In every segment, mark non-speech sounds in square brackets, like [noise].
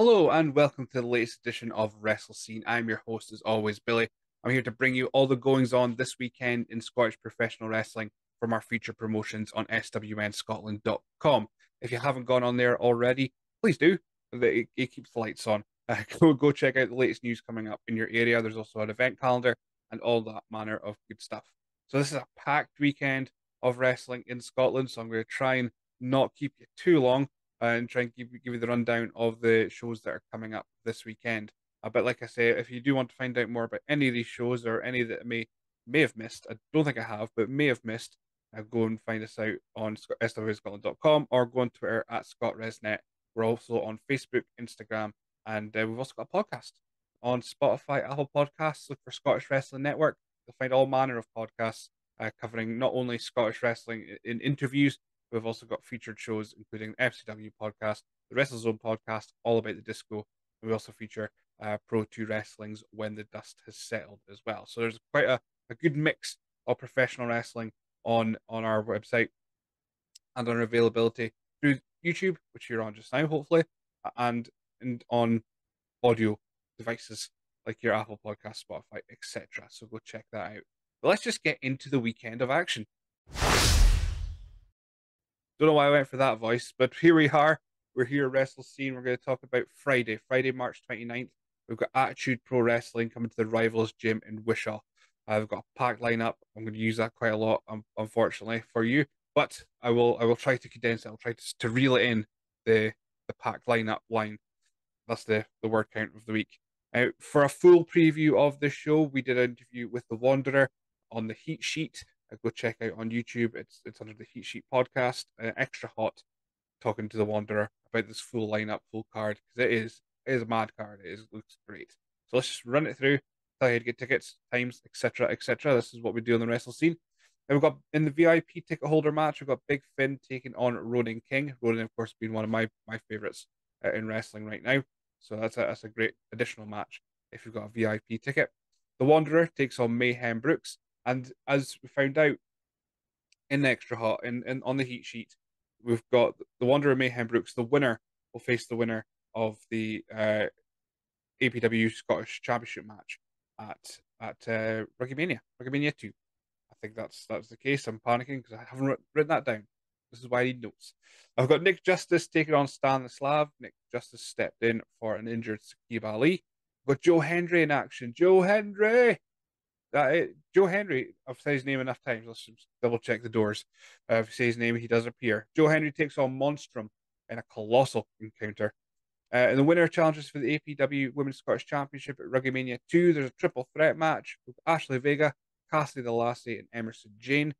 Hello and welcome to the latest edition of Wrestle Scene. I'm your host, as always, Billy. I'm here to bring you all the goings on this weekend in Scottish professional wrestling from our feature promotions on SWNScotland.com. If you haven't gone on there already, please do. It, it keeps the lights on. Uh, [laughs] go go check out the latest news coming up in your area. There's also an event calendar and all that manner of good stuff. So this is a packed weekend of wrestling in Scotland. So I'm going to try and not keep you too long and try and give, give you the rundown of the shows that are coming up this weekend. Uh, but like I say, if you do want to find out more about any of these shows or any that may may have missed, I don't think I have, but may have missed, uh, go and find us out on swscotland.com or go on Twitter at ScotWresNet. We're also on Facebook, Instagram, and uh, we've also got a podcast on Spotify, Apple Podcasts. Look for Scottish Wrestling Network. You'll find all manner of podcasts uh, covering not only Scottish wrestling in interviews, We've also got featured shows, including the FCW podcast, the WrestleZone podcast, all about the disco. And we also feature uh, Pro 2 Wrestling's When the Dust Has Settled as well. So there's quite a, a good mix of professional wrestling on, on our website and on availability through YouTube, which you're on just now, hopefully, and, and on audio devices like your Apple Podcast, Spotify, etc. So go check that out. But let's just get into the weekend of action. Don't know why I went for that voice, but here we are. We're here at Wrestle Scene. We're going to talk about Friday, Friday, March 29th. We've got Attitude Pro Wrestling coming to the Rivals Gym in Wishaw. I've got a packed lineup. I'm going to use that quite a lot, unfortunately, for you. But I will I will try to condense it. I'll try to, to reel it in the the packed lineup line. That's the, the word count of the week. Uh, for a full preview of this show, we did an interview with the Wanderer on the heat sheet go check out on YouTube. It's it's under the Heat Sheet podcast. Uh, extra hot, talking to the Wanderer about this full lineup, full card because it is it is a mad card. It is, looks great. So let's just run it through. Tell you how to get tickets, times, etc., etc. This is what we do on the wrestle scene. And we've got in the VIP ticket holder match, we've got Big Finn taking on Ronan King. Ronan, of course, being one of my my favorites uh, in wrestling right now. So that's a that's a great additional match if you've got a VIP ticket. The Wanderer takes on Mayhem Brooks. And as we found out in the extra hot and in, in, on the heat sheet, we've got the Wanderer Mayhem Brooks. The winner will face the winner of the uh, APW Scottish Championship match at at uh, Rugby Mania, Rugby Mania two. I think that's that's the case. I'm panicking because I haven't written that down. This is why I need notes. I've got Nick Justice taking on Stanislav. Nick Justice stepped in for an injured Saqib Ali. I've got Joe Hendry in action. Joe Hendry that Joe Hendry, I've said his name enough times. Let's double check the doors. Uh, if you say his name, he does appear. Joe Hendry takes on Monstrum in a colossal encounter. Uh, and the winner challenges for the APW Women's Scottish Championship at Rugby Mania 2. There's a triple threat match with Ashley Vega, Cassidy the Lassie, and Emerson Jane.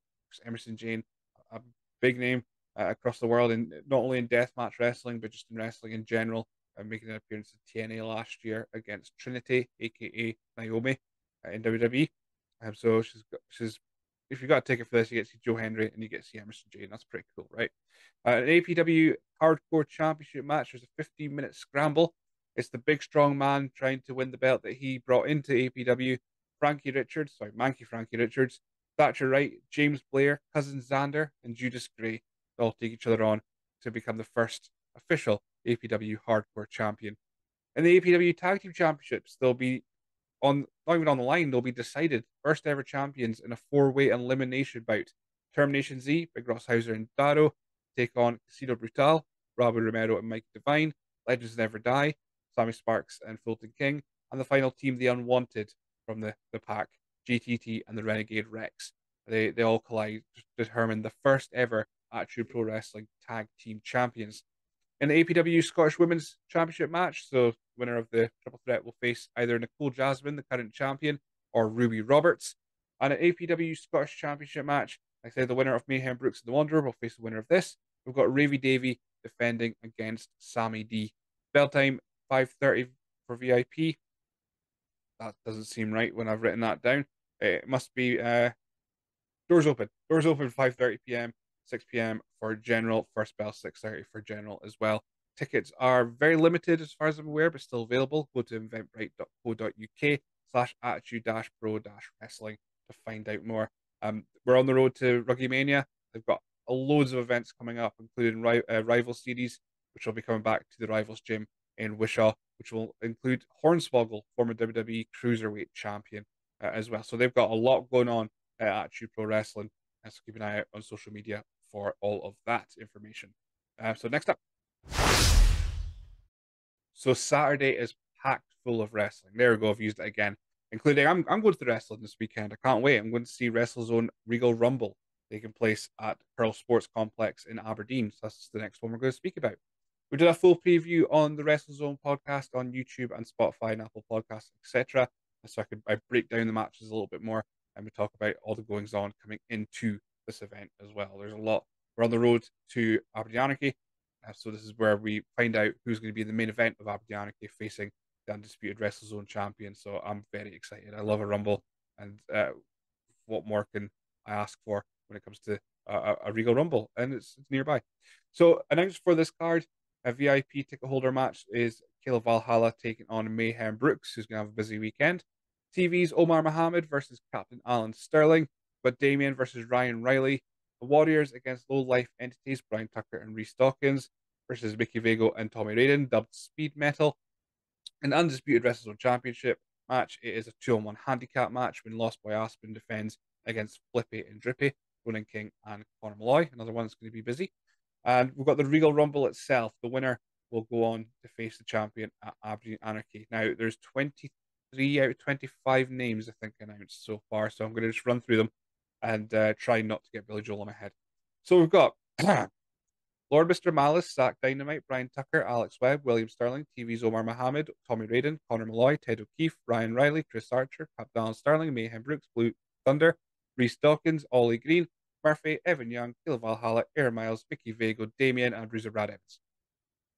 Emerson Jane, a big name uh, across the world, and not only in deathmatch wrestling, but just in wrestling in general. Uh, making an appearance at TNA last year against Trinity, aka Naomi, uh, in WWE. So she's got, she's if you got a ticket for this, you get to see Joe Hendry and you get to see Emerson Jane. That's pretty cool, right? Uh, an APW Hardcore Championship match. There's a 15 minute scramble. It's the big strong man trying to win the belt that he brought into APW. Frankie Richards, sorry, Manky Frankie Richards, Thatcher Wright, James Blair, Cousin Xander, and Judas Gray They'll all take each other on to become the first official APW Hardcore Champion. In the APW Tag Team Championships, there'll be on not even on the line, they'll be decided first ever champions in a four way elimination bout. Termination Z, Big Ross Hauser and Dado take on Casino Brutal, Robert Romero and Mike Devine, Legends Never Die, Sammy Sparks and Fulton King, and the final team, the Unwanted from the, the pack, GTT and the Renegade Rex. They they all collide to determine the first ever Attitude Pro Wrestling Tag Team Champions. In the APW Scottish Women's Championship match, so winner of the triple threat will face either Nicole Jasmine, the current champion, or Ruby Roberts. And an APW Scottish Championship match, like I said, the winner of Mayhem Brooks and the Wanderer will face the winner of this. We've got Ravy Davy defending against Sammy D. Bell time 5.30 for VIP. That doesn't seem right when I've written that down. It must be uh, doors open. Doors open 5.30 p.m., 6 p.m. for general. First bell 6.30 for general as well. Tickets are very limited as far as I'm aware, but still available. Go to eventbrite.co.uk slash attitude dash pro wrestling to find out more. Um, we're on the road to Rugby Mania. They've got loads of events coming up, including uh, Rival Series, which will be coming back to the Rivals Gym in Wishaw, which will include Hornswoggle, former WWE Cruiserweight Champion, uh, as well. So they've got a lot going on at Attitude Pro Wrestling. So keep an eye out on social media for all of that information. Uh, so next up. So Saturday is packed full of wrestling. There we go. I've used it again, including I'm I'm going to the wrestling this weekend. I can't wait. I'm going to see WrestleZone Regal Rumble taking place at Pearl Sports Complex in Aberdeen. So that's the next one we're going to speak about. We did a full preview on the WrestleZone podcast on YouTube and Spotify and Apple Podcasts, etc. So I could I break down the matches a little bit more and we talk about all the goings on coming into this event as well. There's a lot. We're on the road to Aberdeen Anarchy. So this is where we find out who's going to be the main event of Anarchy facing the undisputed WrestleZone champion. So I'm very excited. I love a Rumble, and uh, what more can I ask for when it comes to a, a Regal Rumble? And it's, it's nearby. So announced for this card, a VIP ticket holder match is Caleb Valhalla taking on Mayhem Brooks, who's going to have a busy weekend. TV's Omar Mohammed versus Captain Alan Sterling, but Damien versus Ryan Riley. The Warriors against low life entities Brian Tucker and Reese Dawkins versus Vicky Vago and Tommy Raiden, dubbed Speed Metal. An undisputed WrestleZone Championship match. It is a two on one handicap match when Lost Boy Aspen defends against Flippy and Drippy, Ronan King and Connor Malloy. Another one that's going to be busy. And we've got the Regal Rumble itself. The winner will go on to face the champion at Aberdeen Anarchy. Now, there's 23 out of 25 names, I think, announced so far. So I'm going to just run through them and uh, try not to get Billy Joel in my head. So we've got [clears throat] Lord Mr. Malice, Zach Dynamite, Brian Tucker, Alex Webb, William Sterling, TV's Omar Mohammed, Tommy Raiden, Connor Malloy, Ted O'Keefe, Ryan Riley, Chris Archer, Captain Sterling, Mayhem Brooks, Blue Thunder, Reese Dawkins, Ollie Green, Murphy, Evan Young, Gil Valhalla, Air Miles, Vicky Vago, Damien, and Bruiser Brad Evans.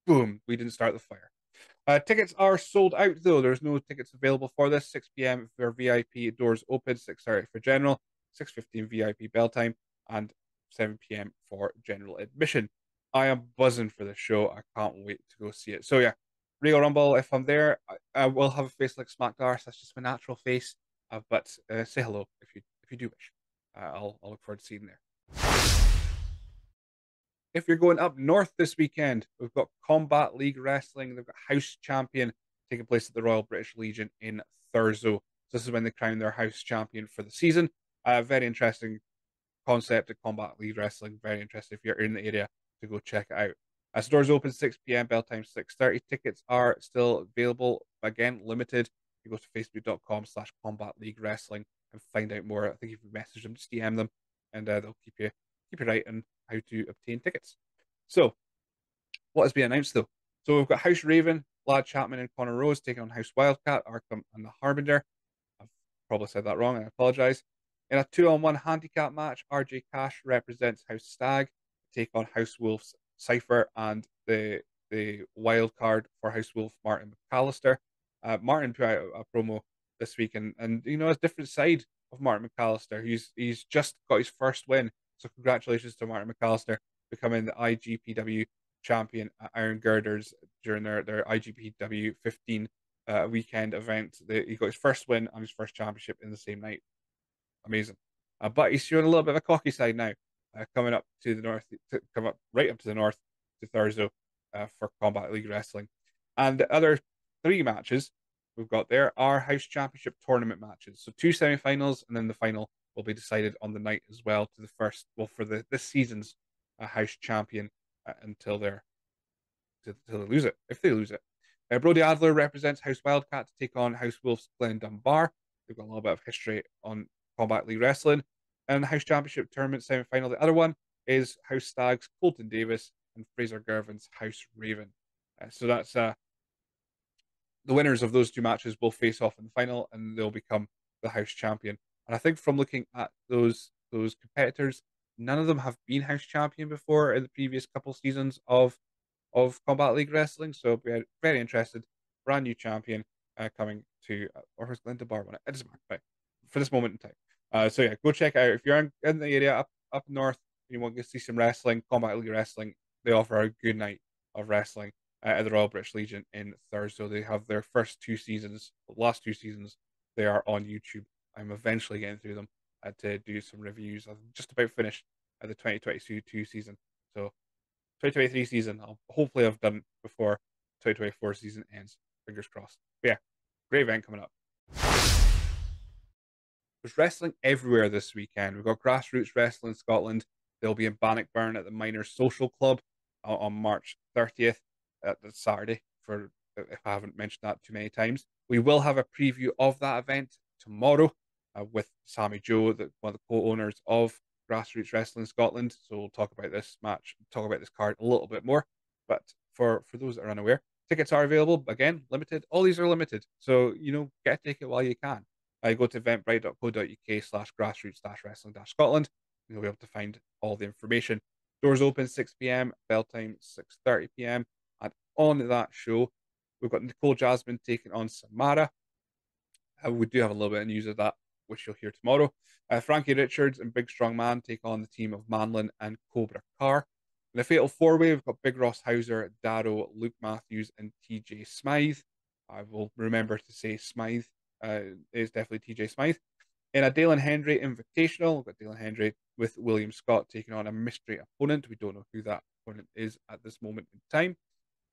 Boom, we didn't start the fire. Uh, tickets are sold out though. There's no tickets available for this. 6 p.m. for VIP, doors open. 6:30 for general. 6:15 VIP bell time, and 7 p.m. for general admission. I am buzzing for the show. I can't wait to go see it. So yeah, Regal Rumble. If I'm there, I, I will have a face like Smack Darce. That's just my natural face. Uh, but uh, say hello if you if you do wish. Uh, I'll I'll look forward to seeing there. If you're going up north this weekend, we've got Combat League Wrestling. They've got House Champion taking place at the Royal British Legion in Thurso. So this is when they crown their house champion for the season. Uh, very interesting concept of Combat League Wrestling. Very interesting if you're in the area to go check it out. As doors open 6 p.m., bell time 6.30. Tickets are still available. Again, limited. You go to facebook.com slash combat league wrestling and find out more. I think if you message them, just DM them and uh, they'll keep you keep you right on how to obtain tickets. So, what has been announced though? So we've got House Raven, Lad Chapman, and Connor Rose taking on House Wildcat, Arkham, and the Harbinger. I've probably said that wrong, I apologize. In a two on one handicap match, RJ Cash represents House Stag, take on House Wolf's Cypher and the the wild card for House Wolf Martin McAllister. Uh, Martin put out a, promo this week, and, and you know a different side of Martin McAllister. He's he's just got his first win, so congratulations to Martin McAllister becoming the IGPW champion at Iron Girders during their their IGPW 15 uh, weekend event. The, he got his first win and his first championship in the same night amazing. Uh, but he's showing a little bit of a cocky side now, uh, coming up to the north, to come up right up to the north to Thurso uh, for Combat League Wrestling. And the other three matches we've got there are House Championship tournament matches. So two semifinals, and then the final will be decided on the night as well to the first, well, for the this season's uh, House Champion uh, until they're until they lose it, if they lose it. Uh, Brody Adler represents House Wildcat to take on House Wolves Glenn Dunbar. They've got a little bit of history on Combat League Wrestling, and House Championship Tournament semi final. The other one is House Stags, Colton Davis, and Fraser Gervin's House Raven. Uh, so that's uh, the winners of those two matches will face off in the final, and they'll become the House Champion. And I think from looking at those those competitors, none of them have been House Champion before in the previous couple seasons of of Combat League Wrestling. So we're very interested. Brand new champion uh, coming to, uh, or has Glenn Bar won it? It doesn't matter. For this moment in time. Uh, so yeah, go check out if you're in, in the area up up north and you want to see some wrestling, Combat League Wrestling. They offer a good night of wrestling uh, at the Royal British Legion in Thurso. They have their first two seasons, last two seasons, they are on YouTube. I'm eventually getting through them uh, to do some reviews. I'm just about finished at the 2022 season. So 2023 season, I'll hopefully have done before 2024 season ends. Fingers crossed. But yeah, great event coming up. There's wrestling everywhere this weekend. We've got Grassroots Wrestling Scotland. They'll be in Bannockburn at the Miners Social Club on March 30th. Uh, Saturday, for if I haven't mentioned that too many times. We will have a preview of that event tomorrow uh, with Sammy Joe, the, one of the co-owners of Grassroots Wrestling Scotland. So we'll talk about this match, talk about this card a little bit more. But for for those that are unaware, tickets are available again, limited. All these are limited, so you know get a ticket while you can. Uh, go to eventbrite.co.uk slash grassroots dash wrestling dash Scotland. You'll be able to find all the information. Doors open 6 p.m. Bell time 6:30 p.m. And on that show, we've got Nicole Jasmine taking on Samara. Uh, we do have a little bit of news of that, which you'll hear tomorrow. Uh, Frankie Richards and Big Strong Man take on the team of Manlin and Cobra Carr. In the Fatal Four Way, we've got Big Ross Hauser, Darrow, Luke Matthews, and TJ Smythe. I will remember to say Smythe. Uh, is definitely TJ Smythe. In a Dale and Hendry Invitational, we've got Dale and Hendry with William Scott taking on a mystery opponent. We don't know who that opponent is at this moment in time.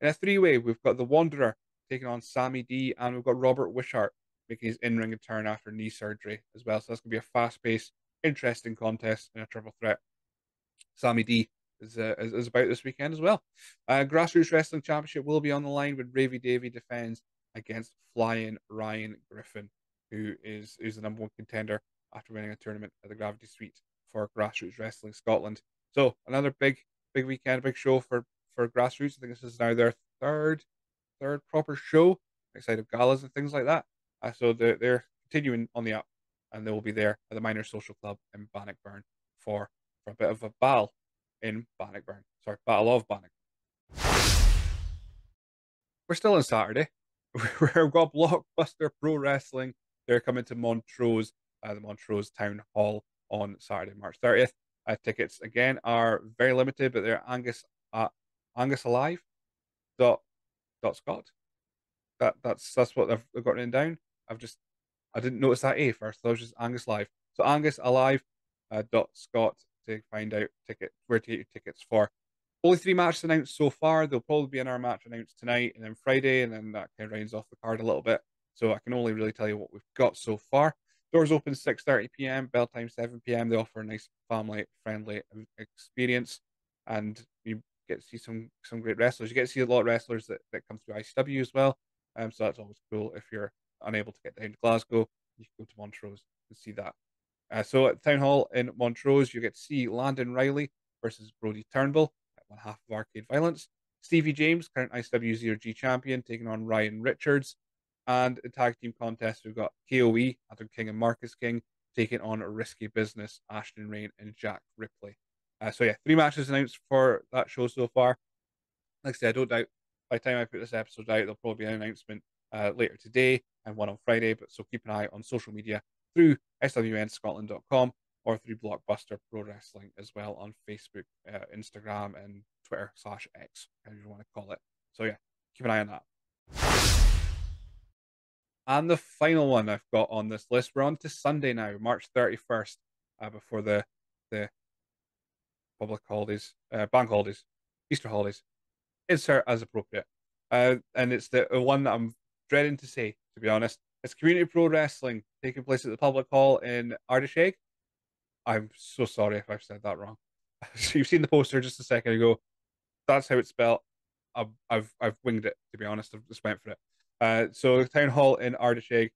In a three way, we've got the Wanderer taking on Sammy D, and we've got Robert Wishart making his in ring return after knee surgery as well. So that's going to be a fast paced, interesting contest and a triple threat. Sammy D is, uh, is, is, about this weekend as well. Uh, Grassroots Wrestling Championship will be on the line with Ravy Davy defends against Flying Ryan Griffin who is is the number one contender after winning a tournament at the Gravity Suite for Grassroots Wrestling Scotland. So another big big weekend, big show for for Grassroots. I think this is now their third third proper show outside of galas and things like that. Uh, so they're, they're continuing on the up, and they will be there at the Minor Social Club in Bannockburn for for a bit of a battle in Bannockburn. Sorry, Battle of Bannockburn. We're still on Saturday. [laughs] We've got Blockbuster Pro Wrestling they're coming to Montrose, uh, the Montrose Town Hall on Saturday, March 30th. Uh, tickets again are very limited, but they're Angus uh, Angus Alive dot dot Scott. That that's that's what they've, they've got written down. I've just I didn't notice that A first. That was just Angus Live. So Angus Alive uh, dot Scott to find out ticket where to get your tickets for. Only three matches announced so far. There'll probably be another match announced tonight and then Friday, and then that kind of rounds off the card a little bit. So I can only really tell you what we've got so far. Doors open 6.30 p.m., bell time 7 p.m. They offer a nice family-friendly experience, and you get to see some some great wrestlers. You get to see a lot of wrestlers that, that come through ICW as well. Um, so that's always cool. If you're unable to get down to Glasgow, you can go to Montrose and see that. Uh, so at Town Hall in Montrose, you get to see Landon Riley versus Brody Turnbull one half of Arcade Violence. Stevie James, current ICW Zero G champion, taking on Ryan Richards. And in tag team contest, we've got KOE, Adam King and Marcus King, taking on Risky Business, Ashton Rain and Jack Ripley. Uh, so yeah, three matches announced for that show so far. Like I said, I don't doubt by the time I put this episode out, there'll probably be an announcement uh, later today and one on Friday. But so keep an eye on social media through swnscotland.com or through Blockbuster Pro Wrestling as well on Facebook, uh, Instagram, and Twitter slash X, however you want to call it. So yeah, keep an eye on that. And the final one I've got on this list, we're on to Sunday now, March 31st, uh, before the the public holidays, uh, bank holidays, Easter holidays. Insert as appropriate. Uh, and it's the one that I'm dreading to say, to be honest. It's Community Pro Wrestling taking place at the public hall in Ardrishaig. I'm so sorry if I've said that wrong. so [laughs] you've seen the poster just a second ago. That's how it's spelled. I've, I've, I've winged it, to be honest. I've just went for it. Uh, so Town Hall in Ardrishaig.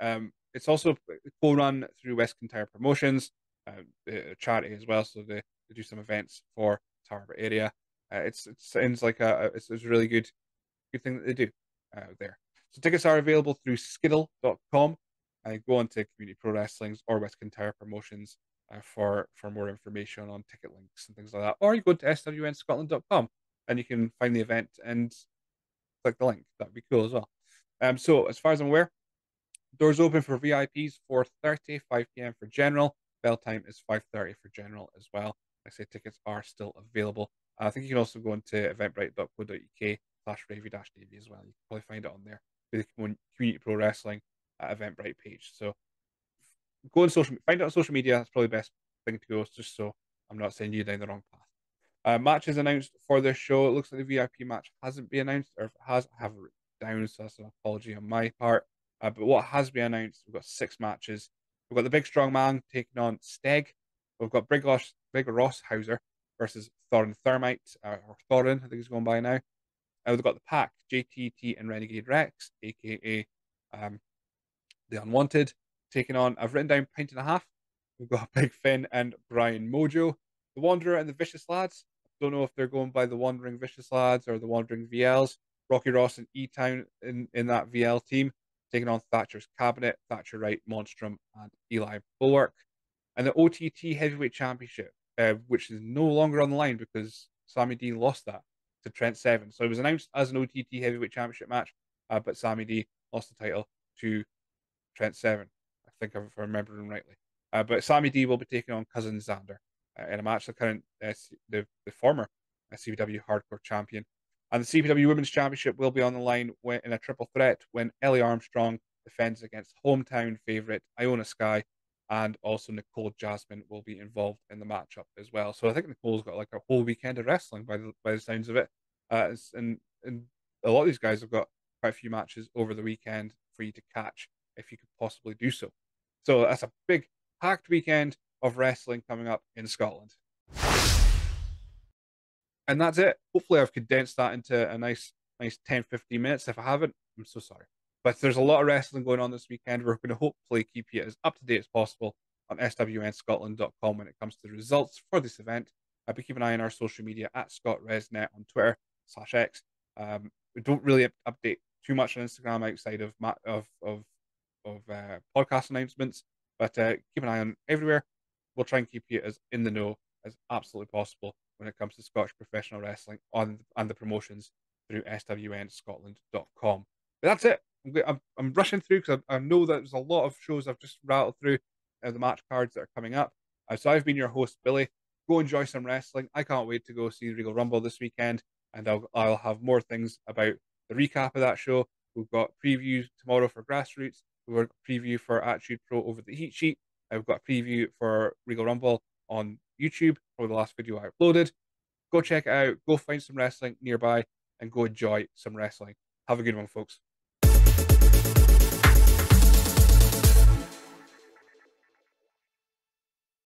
Um, it's also co-run through West Kintyre Promotions, uh, a charity as well. So they, they do some events for Tarbert area. Uh, it's it sounds like a it's, it's a really good good thing that they do uh, there. So tickets are available through skiddle.com. Uh, go on to Community Pro Wrestling's or West Kintyre Promotions uh, for for more information on ticket links and things like that. Or you go to swnscotland.com and you can find the event and click the link. That'd be cool as well. Um, so as far as I'm aware, doors open for VIPs 4:30, 5 p.m. for general. Bell time is 5:30 for general as well. Like I say, tickets are still available. Uh, I think you can also go into eventbrite.co.uk slash ravy dash as well. You can probably find it on there. The Community Pro Wrestling uh, Eventbrite page. So go on social, find it on social media. That's probably the best thing to go. Just so I'm not sending you down the wrong path. Uh, matches announced for this show. It looks like the VIP match hasn't been announced, or if it has, I have it down, so that's an apology on my part. Uh, but what has been announced, we've got six matches. We've got the big strong man taking on Steg. We've got Big Ross, Big Ross Hauser versus Thorin Thermite, uh, or Thorin, I think he's going by now. Uh, we've got the pack, JTT and Renegade Rex, aka um, the Unwanted, taking on, I've written down pint and a half. We've got Big Finn and Brian Mojo, the Wanderer and the Vicious Lads. Don't know if they're going by the Wandering Vicious Lads or the Wandering VLs. Rocky Ross and E Town in, in that VL team, taking on Thatcher's Cabinet, Thatcher Wright, Monstrum, and Eli Bulwark. And the OTT Heavyweight Championship, uh, which is no longer on the line because Sammy D lost that to Trent Seven. So it was announced as an OTT Heavyweight Championship match, uh, but Sammy D lost the title to Trent Seven. Think if I remember him rightly. Uh, but Sammy D will be taking on Cousin Xander uh, in a match. The current, uh, the the former uh, CPW Hardcore Champion, and the CPW Women's Championship will be on the line when, in a triple threat when Ellie Armstrong defends against hometown favorite Iona Sky, and also Nicole Jasmine will be involved in the matchup as well. So I think Nicole's got like a whole weekend of wrestling by the by the sounds of it, uh, and and a lot of these guys have got quite a few matches over the weekend for you to catch if you could possibly do so. So that's a big packed weekend of wrestling coming up in Scotland. And that's it. Hopefully I've condensed that into a nice nice 10 15 minutes. If I haven't, I'm so sorry. But there's a lot of wrestling going on this weekend. We're going to hopefully keep you as up to date as possible on swnscotland.com when it comes to the results for this event. Uh, but keep an eye on our social media at ScotWresNet on Twitter slash X. Um, we don't really update too much on Instagram outside of of of of uh, podcast announcements, but uh, keep an eye on everywhere. We'll try and keep you as in the know as absolutely possible when it comes to Scottish professional wrestling on and the promotions through swnscotland.com. But that's it. I'm, I'm, I'm rushing through because I, I, know that there's a lot of shows I've just rattled through uh, the match cards that are coming up. Uh, so I've been your host, Billy. Go enjoy some wrestling. I can't wait to go see Regal Rumble this weekend, and I'll, I'll have more things about the recap of that show. We've got previews tomorrow for Grassroots. We've got a preview for Attitude Pro over the heat sheet. I've got a preview for Regal Rumble on YouTube, probably the last video I uploaded. Go check it out. Go find some wrestling nearby and go enjoy some wrestling. Have a good one, folks.